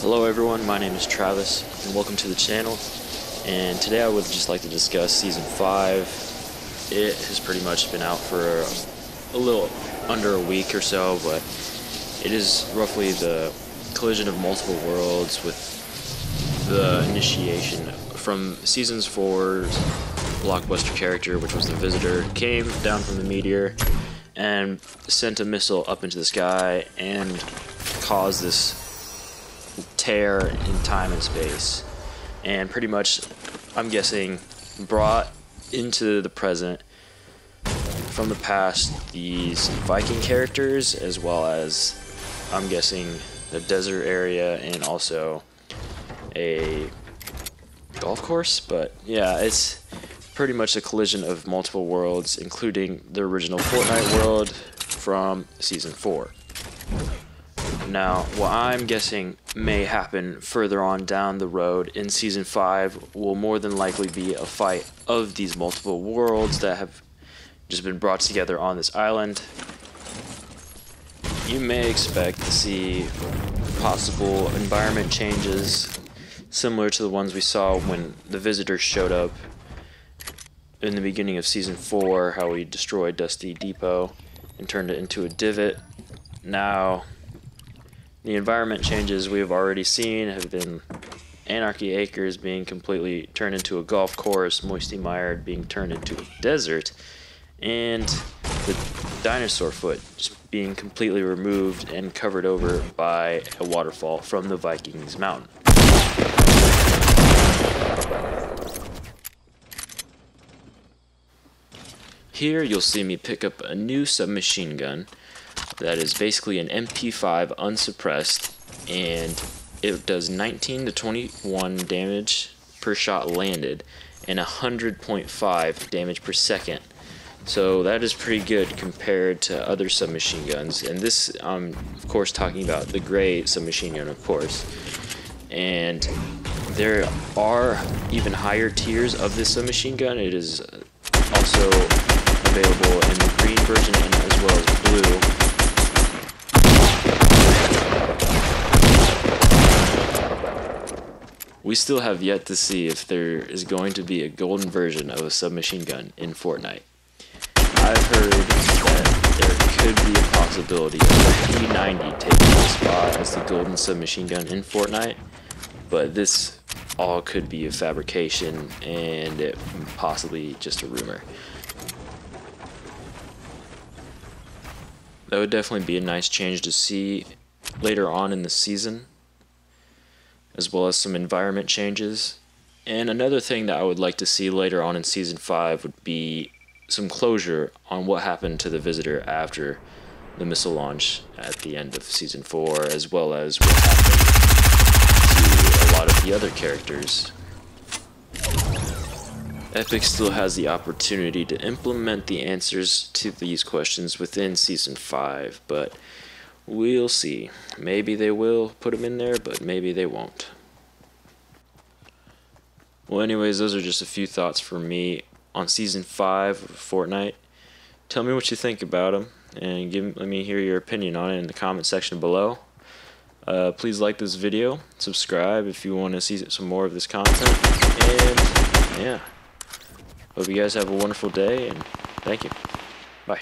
Hello everyone, my name is Travis and welcome to the channel and today I would just like to discuss season 5. It has pretty much been out for a little under a week or so but it is roughly the collision of multiple worlds with the initiation from seasons 4's blockbuster character which was the Visitor came down from the meteor and sent a missile up into the sky and caused this tear in time and space, and pretty much, I'm guessing, brought into the present from the past these Viking characters, as well as, I'm guessing, the desert area and also a golf course. But yeah, it's pretty much a collision of multiple worlds, including the original Fortnite world from Season 4. Now, what I'm guessing may happen further on down the road in Season 5 will more than likely be a fight of these multiple worlds that have just been brought together on this island. You may expect to see possible environment changes similar to the ones we saw when the visitors showed up in the beginning of Season 4, how we destroyed Dusty Depot and turned it into a divot. Now, the environment changes we have already seen have been Anarchy Acres being completely turned into a golf course, Moisty Mired being turned into a desert, and the dinosaur foot just being completely removed and covered over by a waterfall from the Vikings mountain. Here you'll see me pick up a new submachine gun that is basically an MP5 unsuppressed and it does 19 to 21 damage per shot landed and 100.5 damage per second. So that is pretty good compared to other submachine guns. And this, I'm of course talking about the gray submachine gun, of course. And there are even higher tiers of this submachine gun. It is also available in the green version and as well as blue. We still have yet to see if there is going to be a golden version of a submachine gun in Fortnite. I've heard that there could be a possibility of the P90 taking the spot as the golden submachine gun in Fortnite, but this all could be a fabrication and it possibly just a rumor. That would definitely be a nice change to see later on in the season as well as some environment changes. And another thing that I would like to see later on in season 5 would be some closure on what happened to the visitor after the missile launch at the end of season 4, as well as what happened to a lot of the other characters. Epic still has the opportunity to implement the answers to these questions within season 5, but We'll see. Maybe they will put them in there, but maybe they won't. Well, anyways, those are just a few thoughts for me on Season 5 of Fortnite. Tell me what you think about them, and give let me hear your opinion on it in the comment section below. Uh, please like this video, subscribe if you want to see some more of this content, and yeah. Hope you guys have a wonderful day, and thank you. Bye.